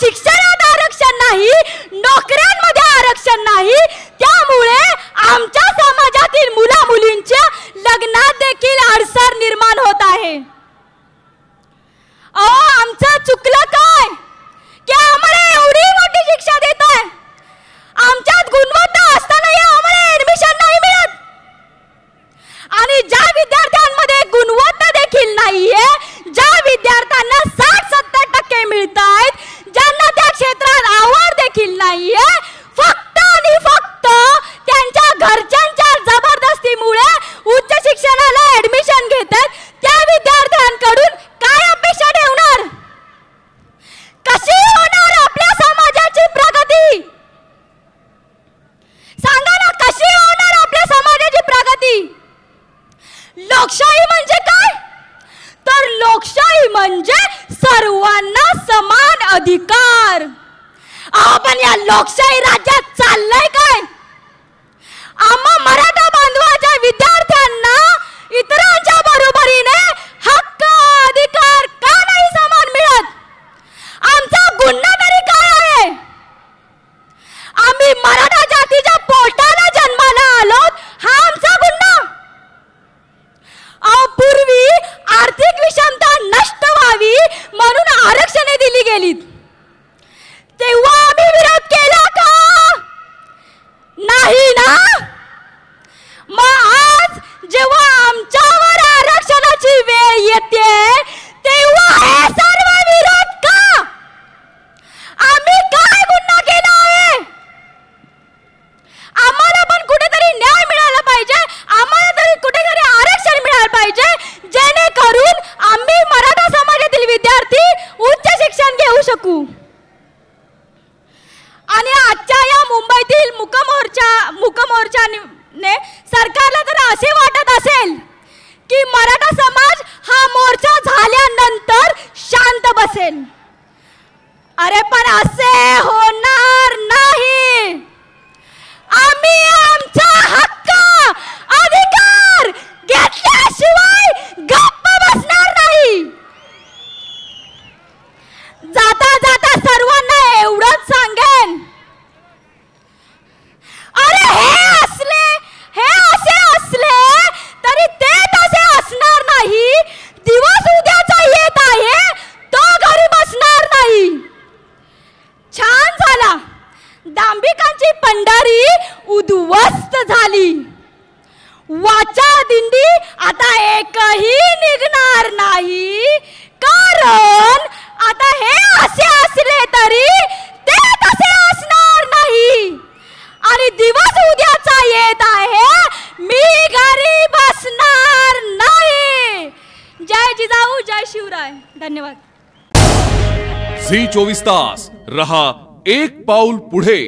शिक्षणात आरक्षण नाही नोकऱ्यांमध्ये आरक्षण नाही त्यामुळे आमच्या समाजातील मुला मुलींच्या लग्नात देखील अडसर निर्माण होत आहे. अहो आमचं म्हणजे सर्वांना समान अधिकार. आपण या लोकशाही राज्यात चाललंय काय? आम्हा मराठा शकू. आणि आजच्या या मुंबईतील मुकमोर्चा ने सरकारला जर असे वाटत असेल की मराठा समाज हा मोर्चा झाल्यानंतर वाचा दिंडी आता एकही निघणार नाही. कारण आता हे असे असले तरी ते तसे असणार नाही. आणि दिवस उद्याचा येत आहे मी घरी बसणार नाही. जय जिजाऊ जय शिवराय. धन्यवाद. झी चोवीस तास रहा एक पाऊल पुढे.